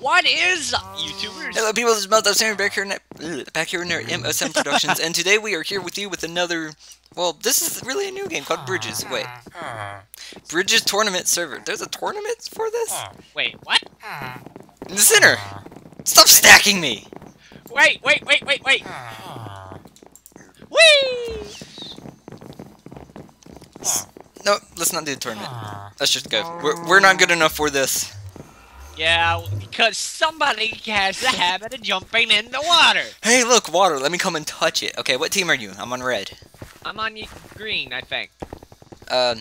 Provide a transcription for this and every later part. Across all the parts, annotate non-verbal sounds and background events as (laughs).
What is up, YouTubers? Hello people, this is Melt Sam back here, in, back here in our MSM Productions, and today we are here with you with another, well, this is really a new game called Bridges. Wait. Bridges Tournament Server. There's a tournament for this? Wait, what? In the center! Stop stacking me! Wait, wait, wait, wait, wait! Whee! No, let's not do the tournament. Let's just go. We're, we're not good enough for this. Yeah, because somebody has the habit of jumping in the water. Hey, look, water. Let me come and touch it. Okay, what team are you? I'm on red. I'm on green, I think. Um.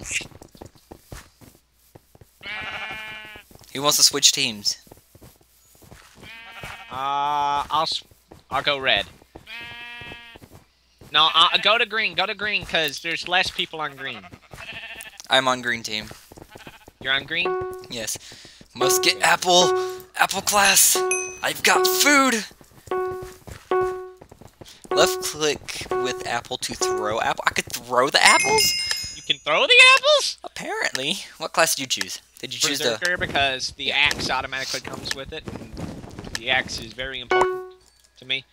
Who wants to switch teams? Uh, I'll I'll go red. No, uh, go to green. Go to green, cause there's less people on green. I'm on green team. You're on green. Yes. Must get apple. Apple class. I've got food. Left click with apple to throw apple. I could throw the apples? You can throw the apples. Apparently. What class did you choose? Did you choose the... Berserker because the axe automatically comes with it. The axe is very important to me.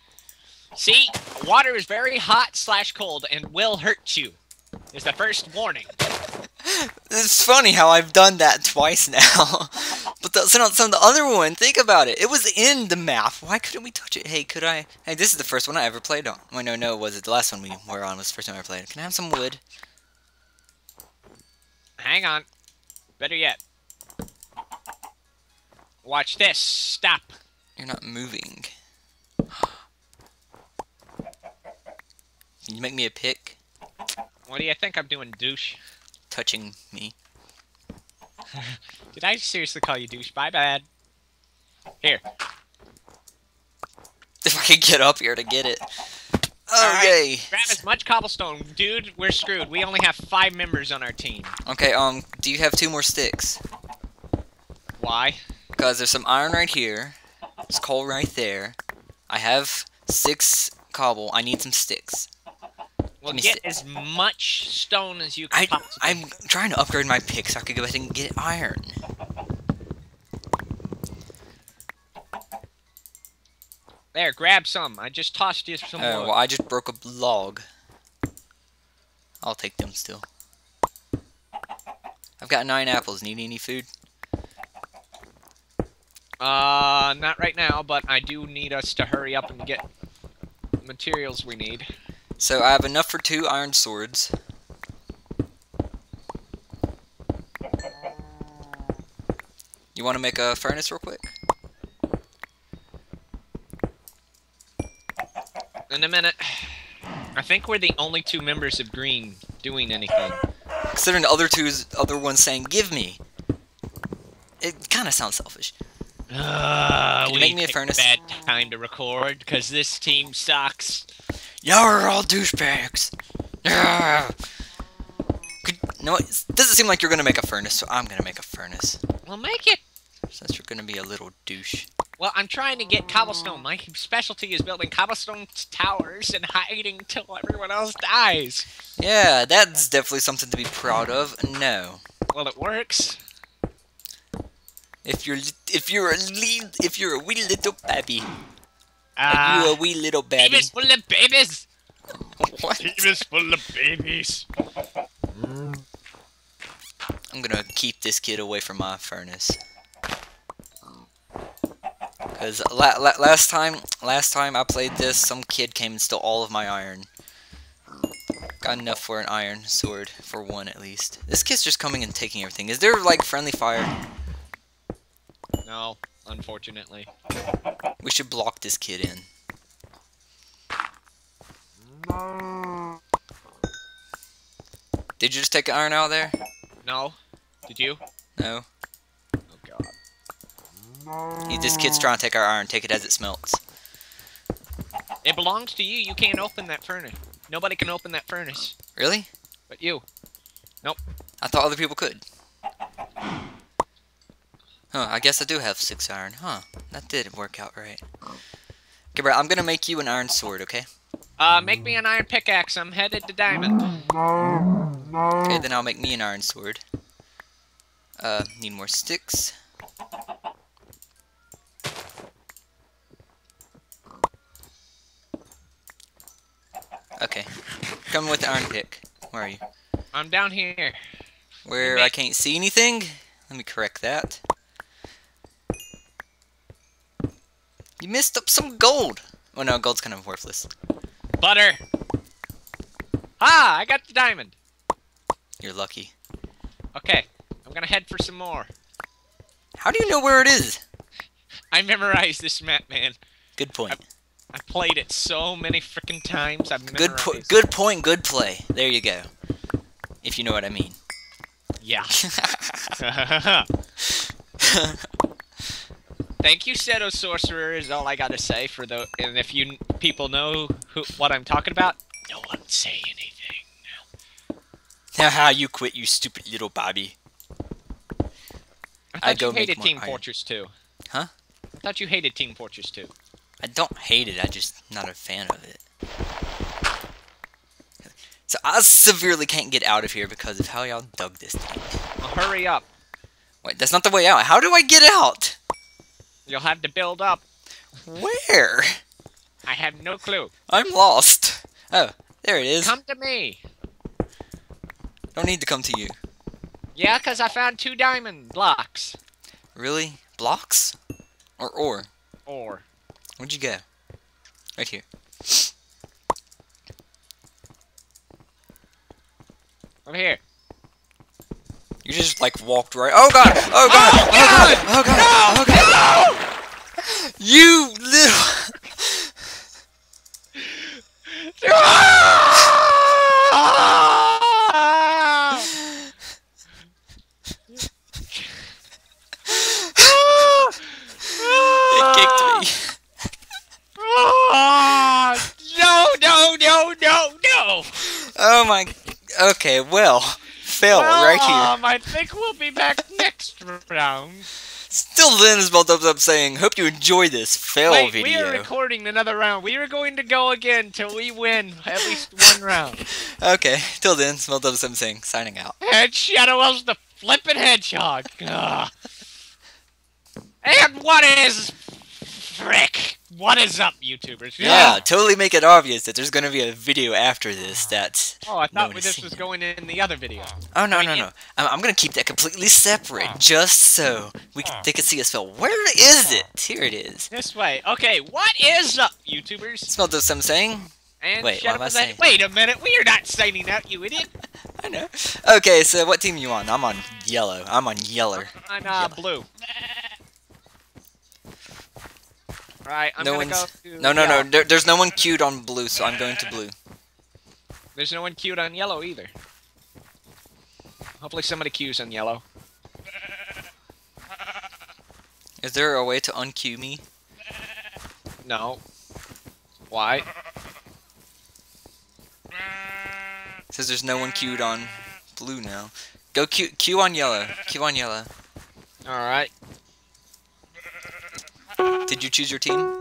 See, water is very hot slash cold and will hurt you. Is the first warning. It's funny how I've done that twice (laughs) now. but that's not some of the other one. Think about it. It was in the map. Why couldn't we touch it? Hey, could I? Hey, this is the first one I ever played on. Wait, no, no, was it the last one we were on was the first time I ever played. Can I have some wood? Hang on. Better yet. Watch this. Stop. You're not moving. (gasps) Can you make me a pick? What do you think I'm doing, douche? Touching me. Did I seriously call you douche? Bye, bad. Here. If I could get up here to get it. Alright. Okay. Grab as much cobblestone. Dude, we're screwed. We only have five members on our team. Okay, um, do you have two more sticks? Why? Because there's some iron right here. There's coal right there. I have six cobble. I need some sticks. Well, get as much stone as you can I. I'm trying to upgrade my pick so I could go ahead and get iron. There, grab some. I just tossed you some Uh, wood. well, I just broke a log. I'll take them still. I've got nine apples. Need any food? Uh, not right now, but I do need us to hurry up and get materials we need. So I have enough for two iron swords. You want to make a furnace real quick? In a minute. I think we're the only two members of Green doing anything. Considering the other two's other ones saying "Give me," it kind of sounds selfish. Uh, Can you we make me a furnace? bad time to record because this team sucks. Y'all are all douchebags. Yeah. Could, no, it doesn't seem like you're gonna make a furnace, so I'm gonna make a furnace. Well, make it. Since you're gonna be a little douche. Well, I'm trying to get cobblestone. My specialty is building cobblestone towers and hiding till everyone else dies. Yeah, that's definitely something to be proud of. No, Well, it works. if you're if you're a le- if you're a wee little baby, Ah, you a wee little baby. babies full of babies. What? Babies full of babies. I'm gonna keep this kid away from my furnace. Cause la la last time, last time I played this, some kid came and stole all of my iron. Got enough for an iron sword, for one at least. This kid's just coming and taking everything. Is there like friendly fire? No, unfortunately. We should block this kid in. Did you just take iron out there? No. Did you? No. Oh god. He- This kid's trying to take our iron. Take it as it smelts. It belongs to you. You can't open that furnace. Nobody can open that furnace. Really? But you. Nope. I thought other people could. Huh, I guess I do have six iron. Huh, that did work out right. Okay, bro, I'm gonna make you an iron sword, okay? Uh, make me an iron pickaxe. I'm headed to diamond. Okay, then I'll make me an iron sword. Uh, need more sticks. Okay. Come with the iron pick. Where are you? I'm down here. Where I can't see anything? Let me correct that. You missed up some gold. Oh no, gold's kind of worthless. Butter. Ah, I got the diamond. You're lucky. Okay, I'm gonna head for some more. How do you know where it is? I memorized this map, man. Good point. I played it so many freaking times. I've Good po memorized. good point, good play. There you go. If you know what I mean. Yeah. (laughs) (laughs) (laughs) Thank you, Seto Sorcerer. Is all I gotta say for the. And if you people know who what I'm talking about, no one say anything. Haha, you quit, you stupid little Bobby. I thought go you hated Team iron. Fortress 2. Huh? I thought you hated Team Fortress 2. I don't hate it, I just not a fan of it. So I severely can't get out of here because of how y'all dug this thing. Well, hurry up. Wait, that's not the way out. How do I get out? You'll have to build up. Where? I have no clue. I'm lost. Oh, there it is. Come to me. Don't need to come to you. Yeah, 'cause I found two diamond blocks. Really? Blocks? Or ore? Or. Where'd you go? Right here. Over here. You just like walked right. Oh god! Oh god! Oh, oh god! Oh god! Oh god! You little. It kicked me. no, no, no, no, no. Oh my. Okay, well, fell right here. Um, I think we'll be back next round. Still, then is built up, up saying, "Hope you enjoy this fail Wait, we are recording another round. We are going to go again till we win at least one round. (laughs) Okay, till then, smelled up saying, signing out. And Shadowails the flippin' hedgehog. And what is? What is up, YouTubers? Yeah, Ugh. totally make it obvious that there's gonna be a video after this. That Oh, I thought has this was going in the other video. Oh no Going no no! I'm, I'm gonna keep that completely separate, just so we can, they can see us fail. Where is it? Here it is. This way. Okay, what is up, YouTubers? Smelled up some saying. And Wait, what am I Shadowails saying? Wait a minute, we are not signing out, you idiot. (laughs) I know. Okay, so what team you on? I'm on yellow. I'm on yeller. I'm uh, Yellow. blue. Right, I'm no gonna one's. go to No no yellow. no. There, there's no one queued on blue, so I'm going to blue. There's no one queued on yellow either. Hopefully somebody queues on yellow. Is there a way to unqueue me? No. Why? Says there's no one queued on blue now. Go queue, queue on yellow. Queue on yellow. Alright. Did you choose your team?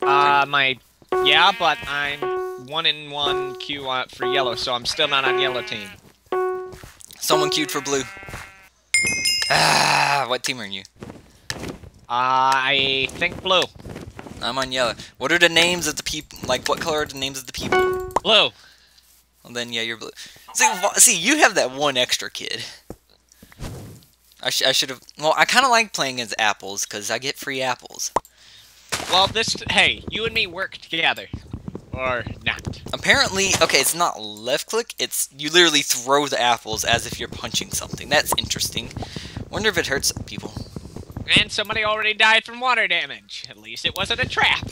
Uh, my... Yeah, but I'm one in one queue uh, for yellow, so I'm still not on yellow team. Someone queued for blue. Ah, what team are you? I think blue. I'm on yellow. What are the names of the people? Like, what color are the names of the people? Blue. Well, then, yeah, you're blue. See, see, you have that one extra kid. I, sh I should have. Well, I kind of like playing as apples because I get free apples. Well, this... Hey, you and me work together. Or not. Apparently, okay, it's not left click. It's you literally throw the apples as if you're punching something. That's interesting. Wonder if it hurts people. And somebody already died from water damage. At least it wasn't a trap.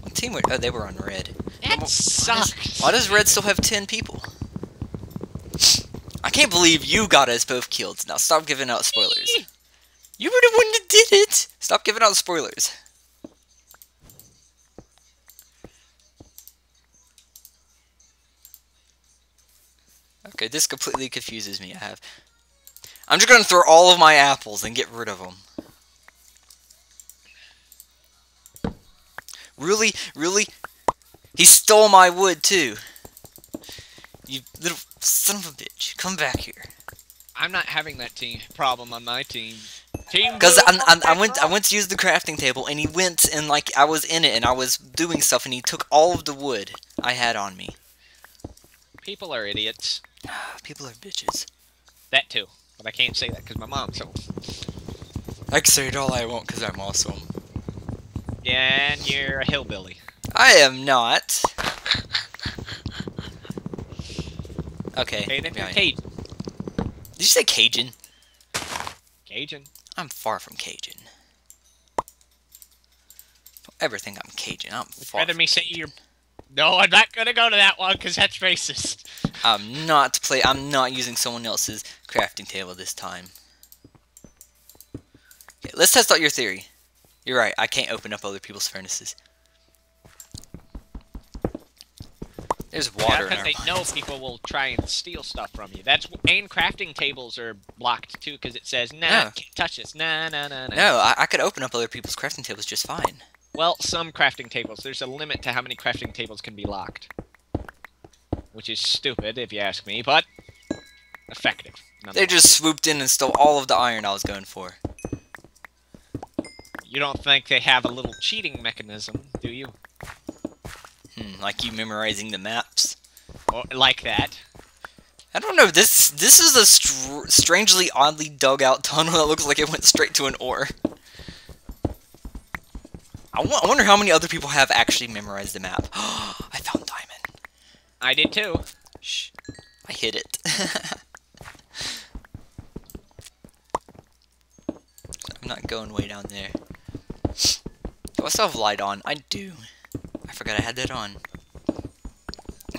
What team were? Oh, they were on red. That Why does- sucks. Why does red still have ten people? I can't believe you got us both killed. Now stop giving out spoilers. You were the one that did it! Stop giving out spoilers. Okay, this completely confuses me. I have. I'm just gonna throw all of my apples and get rid of them. Really? Really? He stole my wood too. You little son of a bitch. Come back here. I'm not having that team problem on my team. Team Because I, I, I went I went to use the crafting table and he went and like I was in it and I was doing stuff and he took all of the wood I had on me. People are idiots. (sighs) People are bitches. That too. But I can't say that because my mom so. I can say it all I want because I'm awesome. Yeah, and you're a hillbilly. I am not. (laughs) Okay. Okay, then yeah, you're yeah. Cajun. Did you say Cajun? Cajun. I'm far from Cajun. Don't ever think I'm Cajun. I'm far. Rather from me say Cajun. you're. No, I'm not gonna go to that one because that's racist. I'm not play. I'm not using someone else's crafting table this time. Okay, let's test out your theory. You're right. I can't open up other people's furnaces. There's water because they know people will try and steal stuff from you. That's and crafting tables are blocked too because it says nah, Yeah. can't touch this. Nah, nah, nah, nah. No, I, I could open up other people's crafting tables just fine. Well, some crafting tables. There's a limit to how many crafting tables can be locked, which is stupid if you ask me, but effective. They just swooped in and stole all of the iron I was going for. You don't think they have a little cheating mechanism, do you? Hmm, like you memorizing the maps. Or like that? I don't know. This this is a str- strangely oddly dug out tunnel that looks like it went straight to an ore. I I wonder how many other people have actually memorized the map. (gasps) I found diamond. I did too. Shh. I hit it. (laughs) I'm not going way down there. Do I still have light on? I do. I forgot I had that on.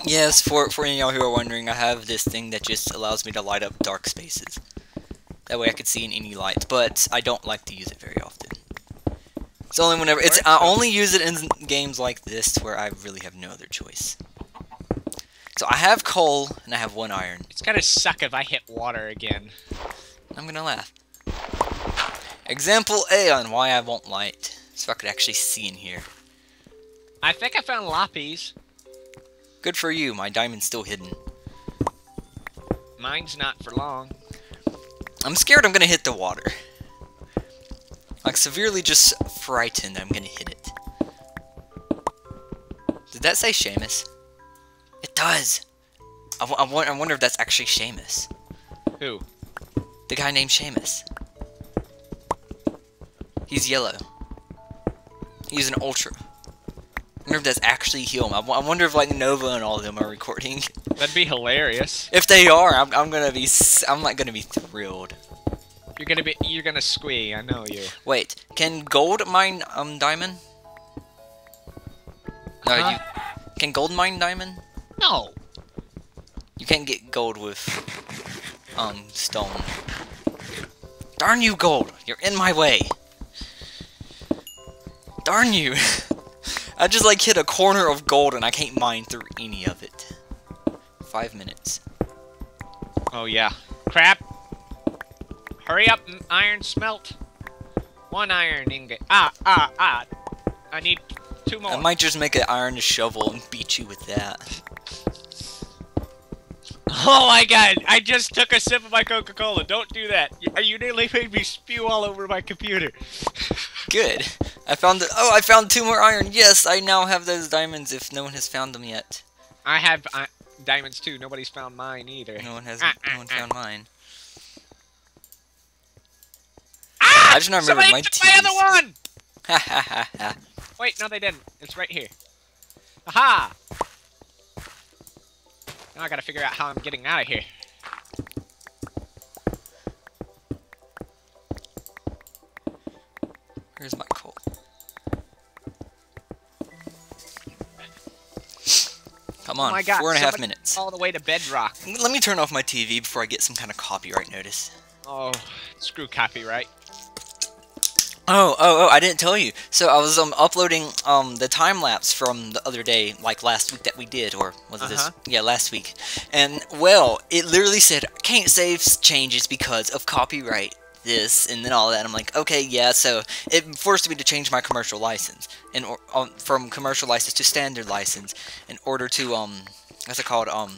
Yes, for, for any of y'all who are wondering, I have this thing that just allows me to light up dark spaces. That way I could see in any light, but I don't like to use it very often. It's only whenever it's I only use it in games like this where I really have no other choice. So I have coal and I have one iron. It's gonna suck if I hit water again. I'm gonna laugh. Example A on why I won't light. So I could actually see in here. I think I found lapis. Good for you, my diamond's still hidden. Mine's not for long. I'm scared I'm gonna hit the water. Like severely just frightened I'm gonna hit it. Did that say Seamus? It does! I, w- I, wo- I wonder if that's actually Seamus. Who? The guy named Seamus. He's yellow. He's an ultra. I wonder if that's actually him. I, wonder if like Nova and all of them are recording. That'd be hilarious. If they are, I'm, I'm gonna be s- I'm like gonna be thrilled. You're gonna be. You're gonna squee. I know you. Wait, can gold mine um diamond? No, Huh? you can gold mine diamond? No. You can't get gold with um stone. Darn you, gold! You're in my way. Darn you! (laughs) I just like hit a corner of gold and I can't mine through any of it. Five minutes. Oh yeah. Crap. Hurry up, iron smelt. One iron ingot. Ah, ah, ah. I need two more. I might just make an iron shovel and beat you with that. (laughs) Oh my god, I just took a sip of my Coca-Cola. Don't do that. You, you nearly made me spew all over my computer. (laughs) Good. I found it. Oh, I found two more iron. Yes, I now have those diamonds if no one has found them yet. I have uh, diamonds too. Nobody's found mine either. No one has. Ah, ah, no one ah. found mine. Ah! I just not remember Somebody my took my other one! (laughs) Ha ha ha ha. Wait, no they didn't. It's right here. Aha! Now I gotta figure out how I'm getting out of here. Come on, oh my god, four and a half minutes. All the way to bedrock. Let me turn off my TV before I get some kind of copyright notice. Oh, screw copyright. Oh, oh, oh! I didn't tell you. So I was um uploading um the time lapse from the other day, like last week that we did, or was it Uh-huh. this? Yeah, last week. And well, it literally said can't save changes because of copyright this and then all that. I'm like, okay, yeah. So it forced me to change my commercial license and um, from commercial license to standard license in order to um, what's it called um,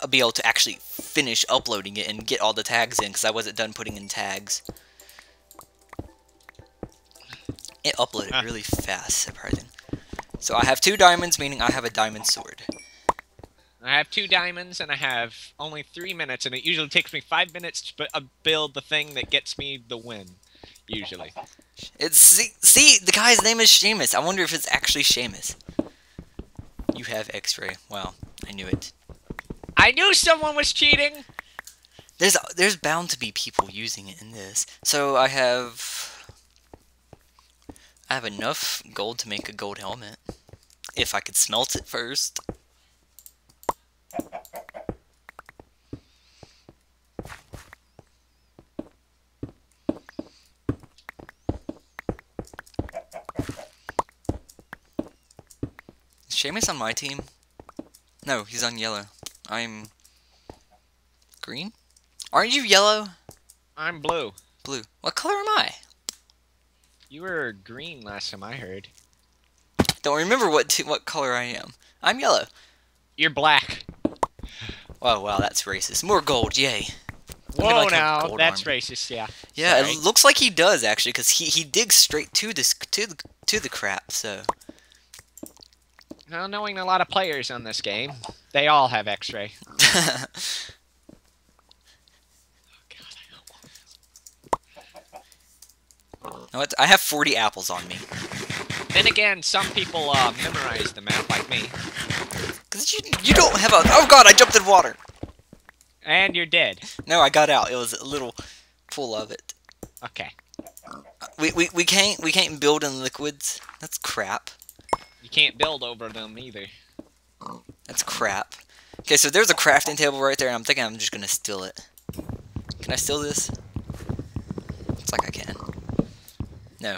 uh, be able to actually finish uploading it and get all the tags in because I wasn't done putting in tags. It uploaded ah. really fast, surprising. So I have two diamonds, meaning I have a diamond sword. I have two diamonds and I have only three minutes, and it usually takes me five minutes to uh, build the thing that gets me the win. Usually. It's see, see the guy's name is Seamus. I wonder if it's actually Seamus. You have X-ray. Wow, I knew it. I knew someone was cheating! There's there's bound to be people using it in this. So I have I have enough gold to make a gold helmet. If I could smelt it first. Is Seamus on my team? No, he's on yellow. I'm green? Aren't you yellow? I'm blue. Blue. What color am I? You were green last time I heard. Don't remember what t- what color I am. I'm yellow. You're black. Wow, wow, that's racist. More gold, yay. Whoa like, now, that's armor. racist, yeah. Yeah, Sorry. it looks like he does actually, cause he he digs straight to this to the to the crap. So Now, knowing a lot of players on this game, they all have X-ray. (laughs) Know what? I have 40 apples on me. Then again, some people uh, memorize the map like me, you you don't have a. Oh god, I jumped in water. and you're dead. No, I got out. It was a little full of it. Okay, We we we can't we can't build in liquids. That's crap. you can't build over them either. That's crap. Okay, so there's a crafting table right there, and I'm thinking I'm just gonna steal it. Can I steal this? Looks like I can. No.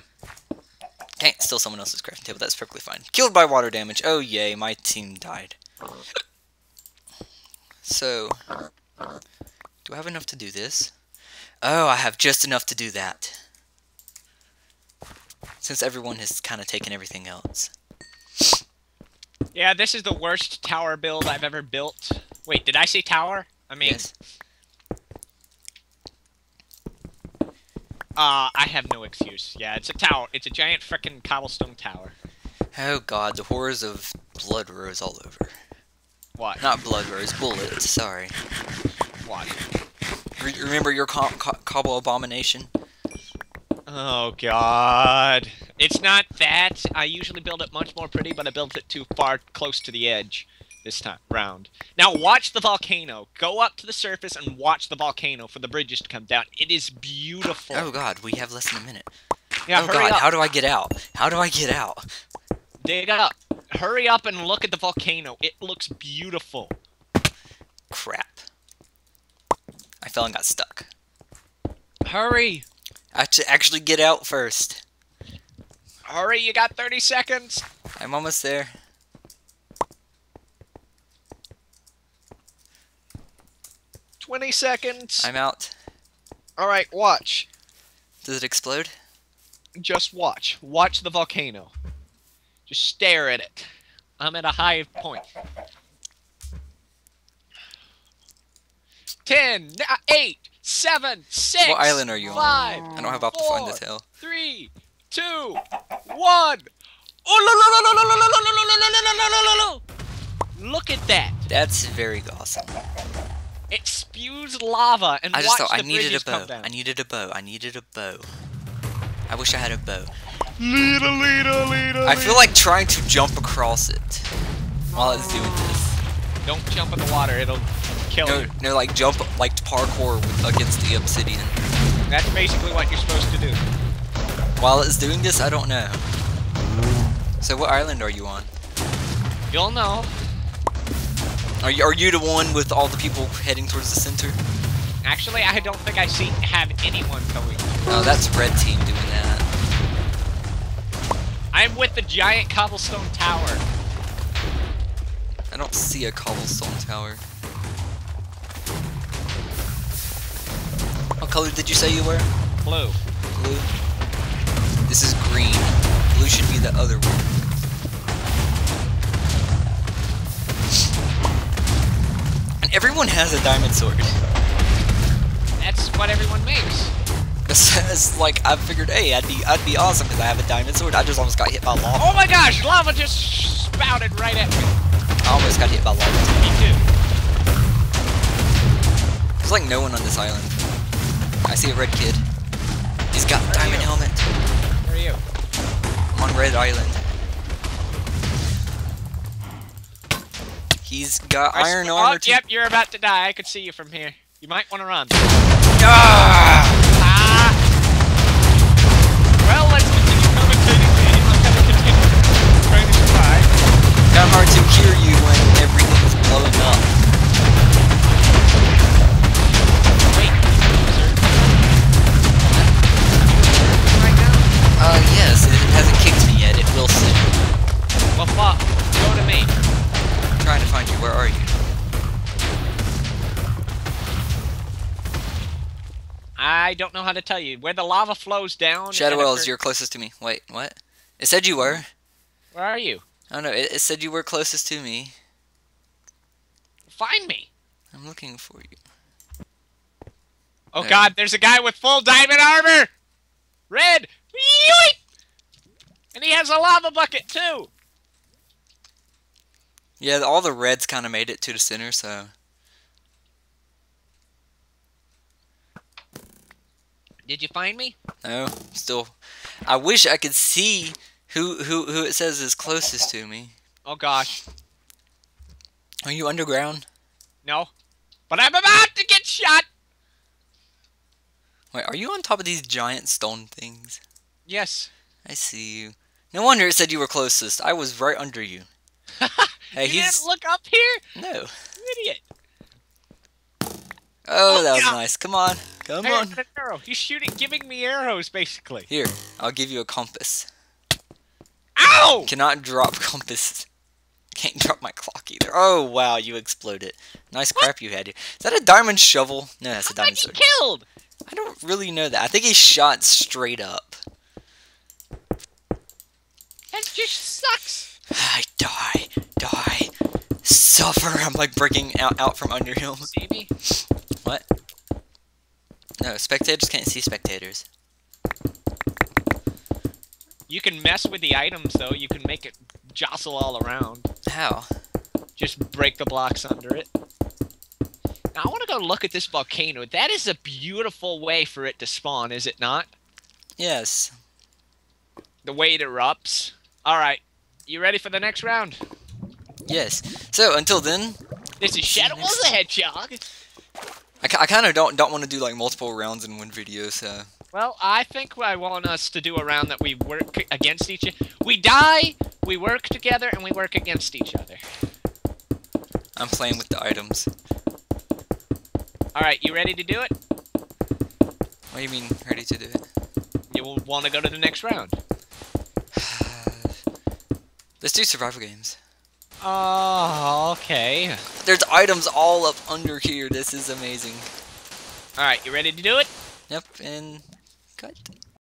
Can't steal someone else's crafting table, that's perfectly fine. Killed by water damage. Oh yay, my team died. So, do I have enough to do this? Oh, I have just enough to do that. Since everyone has kind of taken everything else. Yeah, this is the worst tower build I've ever built. Wait, did I say tower? I mean, Yes. uh, I have no excuse. Yeah, it's a tower. It's a giant frickin' cobblestone tower. Oh god, the horrors of blood rose all over. What? Not blood rose, bullets, sorry. What? Re- remember your co- co- cobble abomination? Oh god. It's not that. I usually build it much more pretty, but I built it too far close to the edge this time round. Now watch the volcano. Go up to the surface and watch the volcano for the bridges to come down. It is beautiful. Oh god, we have less than a minute. yeah, oh god, up. how do I get out? How do I get out? Dig up. Hurry up and look at the volcano. It looks beautiful. Crap. I fell and got stuck. Hurry. I have to actually get out first. Hurry, you got 30 seconds. I'm almost there. Twenty seconds. I'm out. All right, watch. Does it explode? Just watch. Watch the volcano. Just stare at it. I'm at a high point. Ten, eight, seven, six. What island are you five, on? I don't have four, to find the hill. 3, 2, 1. Look at that. That's very awesome. It spews lava and I just watch thought I needed a bow. I needed a bow. I needed a bow. I wish I had a bow. Leader, leader, leader, I feel like trying to jump across it while it's doing this. Don't jump in the water. It'll kill No, you. no, like jump like parkour with, against the obsidian. That's basically what you're supposed to do. While it's doing this, I don't know. So what island are you on? You'll know. Are you, are you the one with all the people heading towards the center? Actually, I don't think I see have anyone going. No, that's red team doing that. I'm with the giant cobblestone tower. I don't see a cobblestone tower. What color did you say you were? Blue. Blue. This is green. Blue should be the other one. And everyone has a diamond sword. That's what everyone makes. It's, (laughs) like I figured, hey, I'd be I'd be awesome because I have a diamond sword. I just almost got hit by lava. Oh my gosh, lava just spouted right at me. I almost got hit by lava. Me too. There's like no one on this island. I see a red kid. He's got a diamond helmet. Where are you? I'm on Red Island. He's got I iron sw- armor Oh, yep, you're about to die. I could see you from here. You might want to run. Ah! Kind of hard to hear you when everything is blowing up. Wait, sir. Uh, yes, it hasn't kicked me yet. It will soon. Well, fuck. Go to me. I'm trying to find you. Where are you? I don't know how to tell you. Where the lava flows down. Shadowails, you're closest to me. Wait, what? It said you were. Where are you? I don't know. It, it said you were closest to me. Find me. I'm looking for you. Oh There. god, there's a guy with full diamond armor! Red! And he has a lava bucket too! Yeah, all the reds kind of made it to the center, so. Did you find me? No, still. I wish I could see who who who it says is closest to me. Oh gosh. Are you underground? No. But I'm about to get shot! Wait, are you on top of these giant stone things? Yes. I see you. No wonder it said you were closest. I was right under you. (laughs) Hey, you he's didn't look up here? no. You idiot. Oh, Oh, that was yeah. nice. Come on, come Hey, on. arrow. He's shooting, giving me arrows, basically. Here, I'll give you a compass. Cannot drop (laughs) compass. Can't drop my clock either. Oh wow, you exploded. Nice crap you had. Is that a diamond shovel? No, that's a How diamond sword. killed? I don't really know that. I think he shot straight up. That just sucks. (sighs) I die, die, suffer. I'm like breaking out, out from under him. (laughs) See me? What? No, spectators can't see spectators. You can mess with the items, though. You can make it jostle all around. How? Just break the blocks under it. Now, I want to go look at this volcano. That is a beautiful way for it to spawn, is it not? Yes. The way it erupts. Alright. You ready for the next round? Yes. So until then, This is Shadow Next. the Hedgehog. I, I kind of don't don't want to do like multiple rounds in one video. So Well, I think I want us to do a round that we work against each other. We die, we work together, and we work against each other. I'm playing with the items. Alright, you ready to do it? What do you mean ready to do it? You will want to go to the next round. (sighs) Let's do survival games. Oh, okay. There's items all up under here. This is amazing. Alright, you ready to do it? Yep, and kallt.